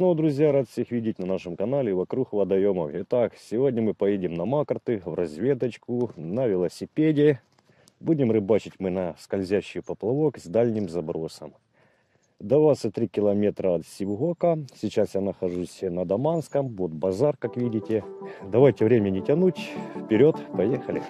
снова, друзья, рад всех видеть на нашем канале вокруг водоемов. Итак, сегодня мы поедем на Макарты, в разведочку, на велосипеде. Будем рыбачить мы на скользящий поплавок с дальним забросом. 23 километра от Сивгока. Сейчас я нахожусь на Даманском. Вот базар, как видите. Давайте время не тянуть. Вперед, поехали.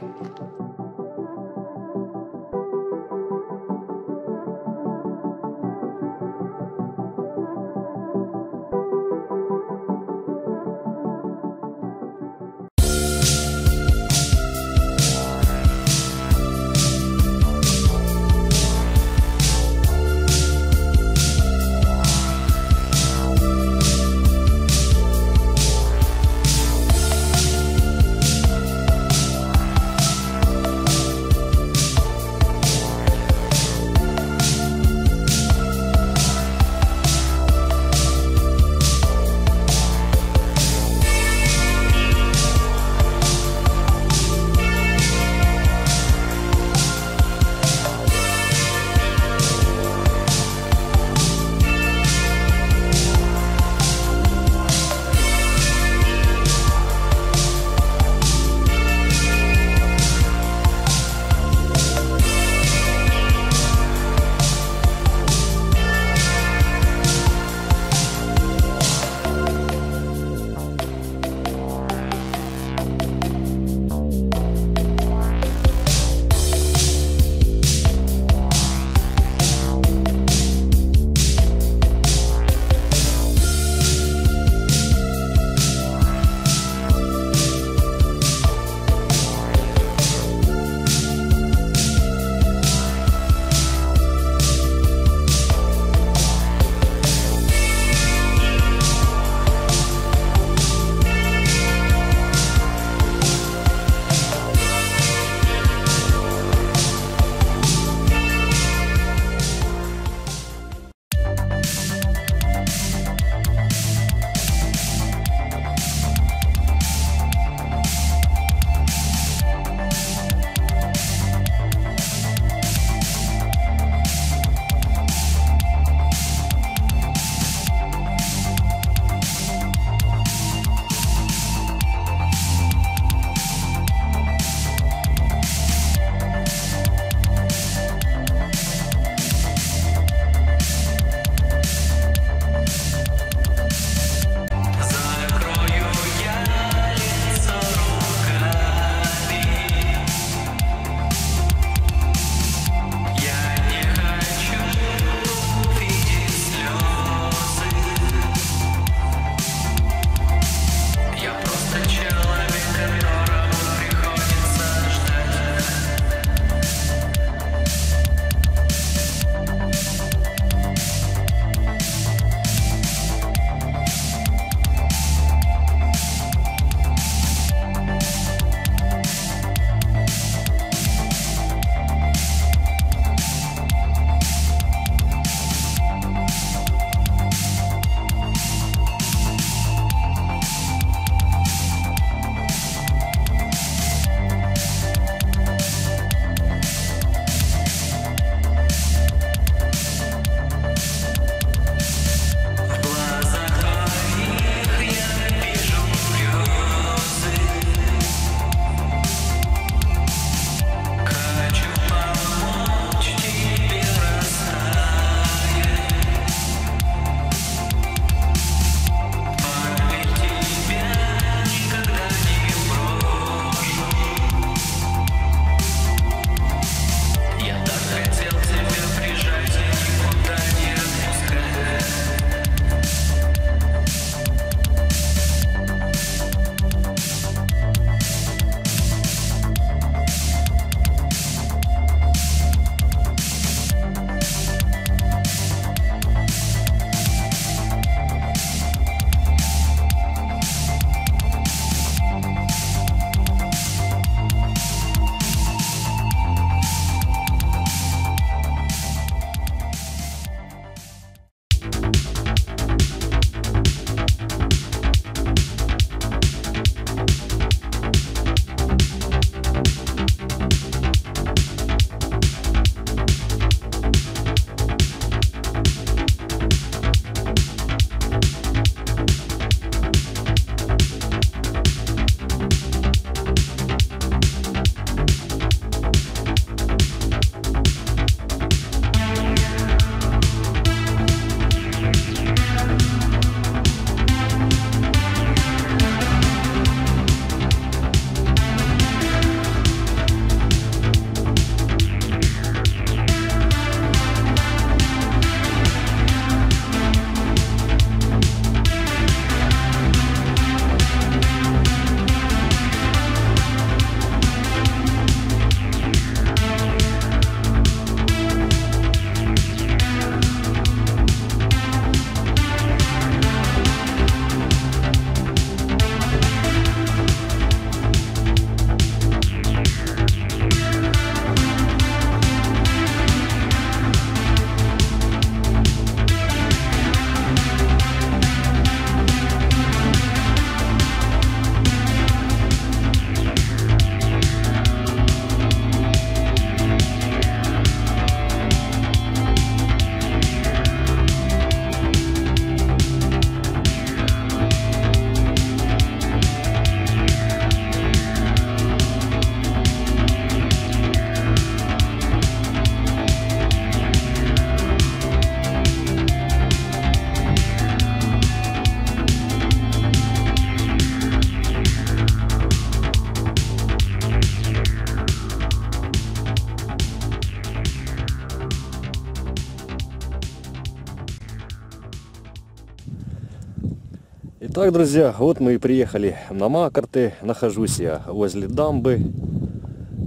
Итак, друзья, вот мы и приехали на Макарты. Нахожусь я возле дамбы.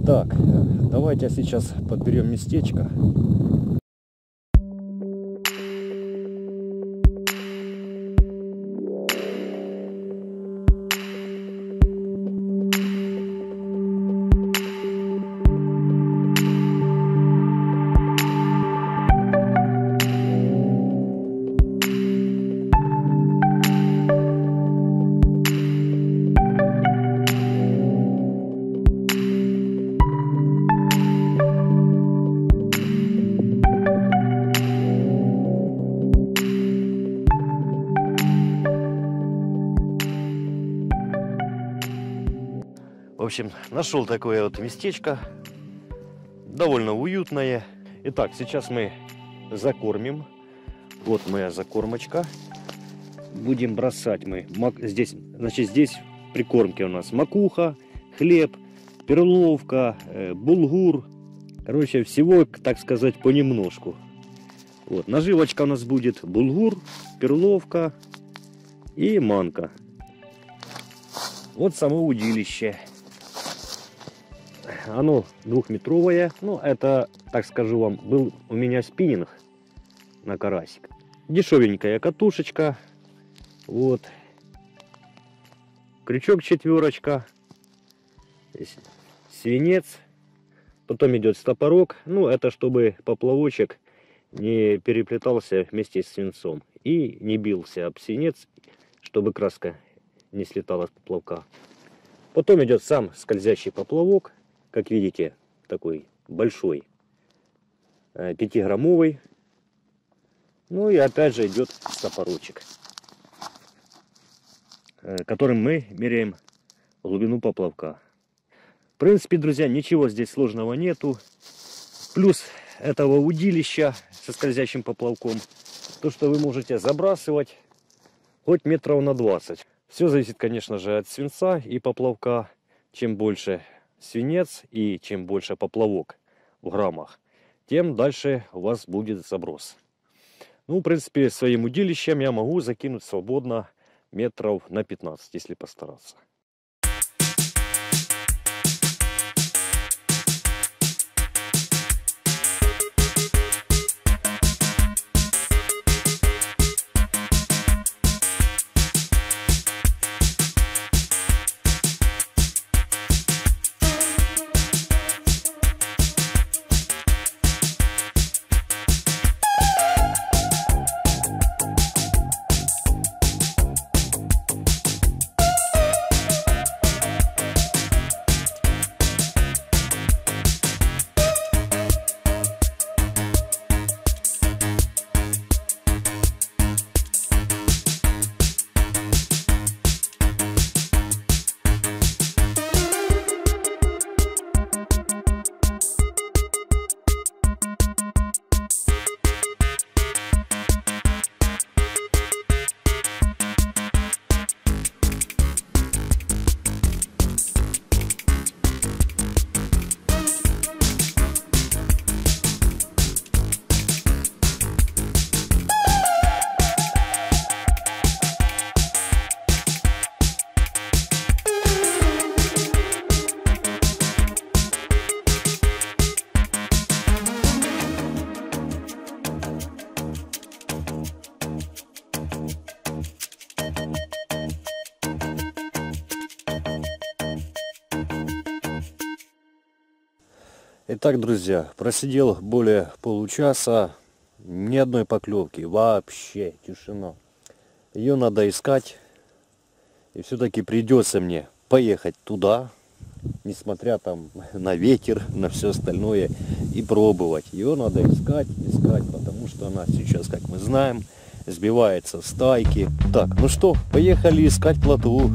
Так, давайте сейчас подберем местечко. Общем, нашел такое вот местечко. Довольно уютное. Итак, сейчас мы закормим. Вот моя закормочка. Будем бросать мы. Здесь, значит, здесь прикормки у нас макуха, хлеб, перловка, э, булгур. Короче, всего, так сказать, понемножку. Вот, наживочка у нас будет булгур, перловка и манка. Вот само удилище оно двухметровое. Ну, это, так скажу вам, был у меня спиннинг на карасик. Дешевенькая катушечка. Вот. Крючок четверочка. Свинец. Потом идет стопорок. Ну, это чтобы поплавочек не переплетался вместе с свинцом. И не бился об свинец, чтобы краска не слетала с поплавка. Потом идет сам скользящий поплавок как видите, такой большой, э, пятиграммовый. Ну и опять же идет стопорочек, э, которым мы меряем глубину поплавка. В принципе, друзья, ничего здесь сложного нету. Плюс этого удилища со скользящим поплавком, то, что вы можете забрасывать хоть метров на 20. Все зависит, конечно же, от свинца и поплавка. Чем больше свинец и чем больше поплавок в граммах, тем дальше у вас будет заброс. Ну, в принципе, своим удилищем я могу закинуть свободно метров на 15, если постараться. Итак, друзья, просидел более получаса, ни одной поклевки, вообще тишина. Ее надо искать, и все-таки придется мне поехать туда, несмотря там на ветер, на все остальное, и пробовать. Ее надо искать, искать, потому что она сейчас, как мы знаем, сбивается стайки. Так, ну что, поехали искать плотву.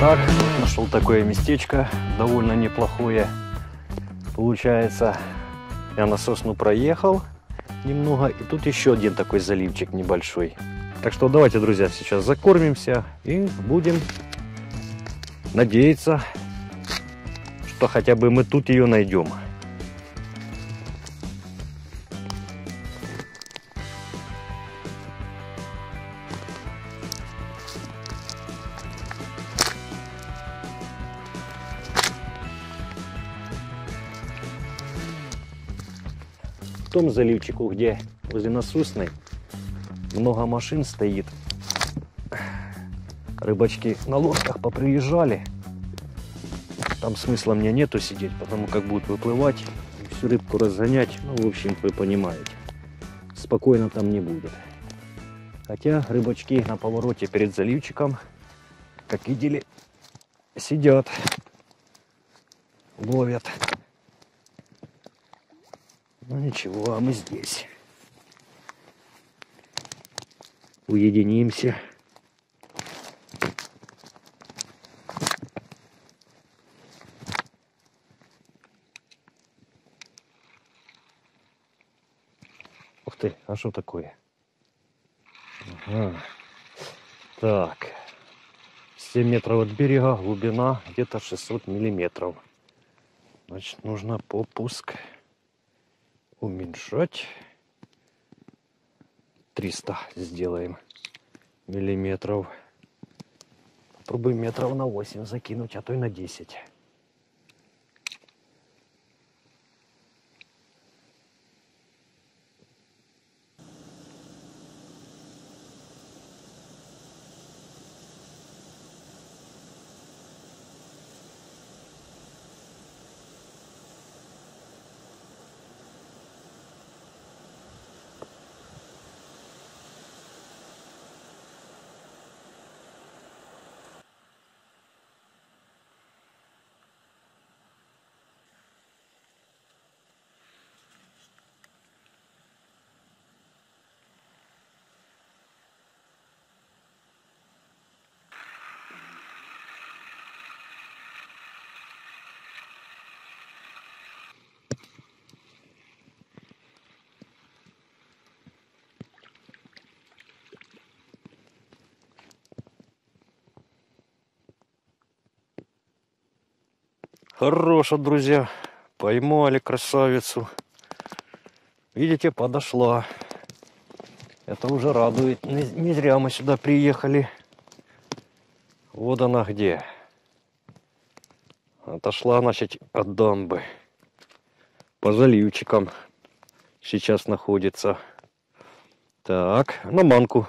Так, нашел такое местечко, довольно неплохое. Получается, я на сосну проехал немного, и тут еще один такой заливчик небольшой. Так что давайте, друзья, сейчас закормимся и будем надеяться, что хотя бы мы тут ее найдем. Том заливчику, где возле насосной много машин стоит, рыбачки на лодках поприезжали. Там смысла мне нету сидеть, потому как будут выплывать, всю рыбку разгонять. Ну, в общем, вы понимаете. Спокойно там не будет. Хотя рыбачки на повороте перед заливчиком, как видели, сидят, ловят. Ну ничего, а мы здесь. Уединимся. Ух ты, а что такое? Ага. Так. 7 метров от берега, глубина где-то 600 миллиметров. Значит, нужно попуск уменьшать. 300 сделаем миллиметров. Попробуем метров на 8 закинуть, а то и на 10. Хорошо, друзья. Поймали красавицу. Видите, подошла. Это уже радует. Не, не зря мы сюда приехали. Вот она где. Отошла, значит, от дамбы. По заливчикам сейчас находится. Так, на манку.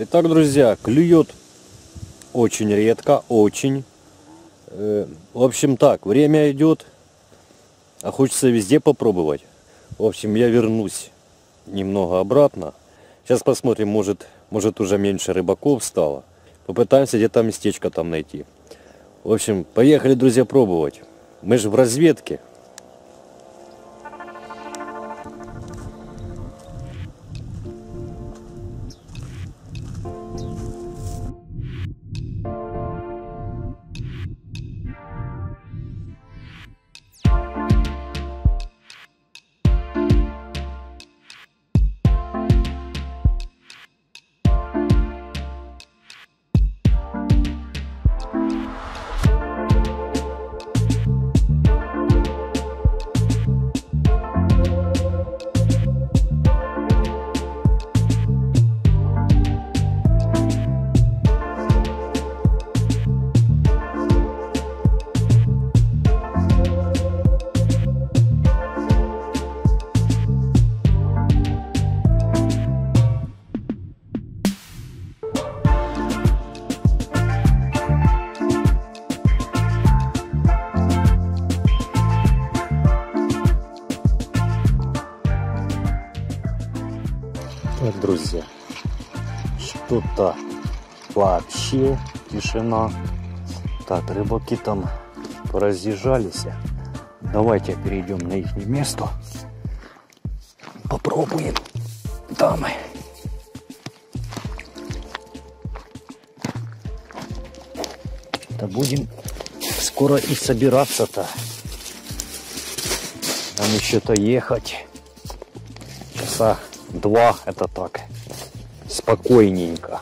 Итак, друзья, клюет очень редко, очень. Э, В общем так, время идет, а хочется везде попробовать. В общем, я вернусь немного обратно. Сейчас посмотрим, может, может уже меньше рыбаков стало. Попытаемся где-то местечко там найти. В общем, поехали, друзья, пробовать. Мы же в разведке. Вообще тишина. Так, рыбаки там поразъезжались. Давайте перейдем на их место. Попробуем. Там. Да будем скоро и собираться-то. Нам еще-то ехать. Часа два это так. Спокойненько.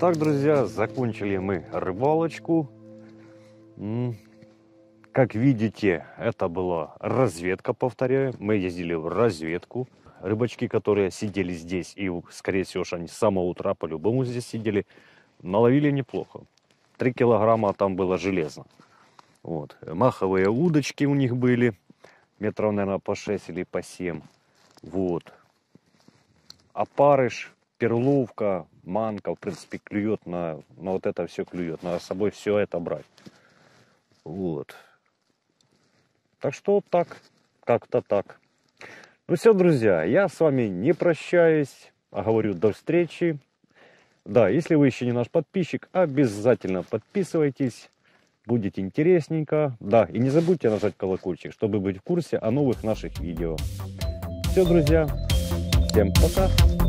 Итак, друзья, закончили мы рыбалочку. Как видите, это была разведка, повторяю. Мы ездили в разведку. Рыбачки, которые сидели здесь, и, скорее всего, они с самого утра по-любому здесь сидели, наловили неплохо. Три килограмма там было железно. Вот. Маховые удочки у них были, метров, наверное, по 6 или по 7. Вот. Опарыш, перловка, манка, в принципе, клюет на, на вот это все клюет. Надо с собой все это брать. Вот. Так что так, как-то так. Ну все, друзья, я с вами не прощаюсь, а говорю до встречи. Да, если вы еще не наш подписчик, обязательно подписывайтесь. Будет интересненько. Да, и не забудьте нажать колокольчик, чтобы быть в курсе о новых наших видео. Все, друзья, всем пока.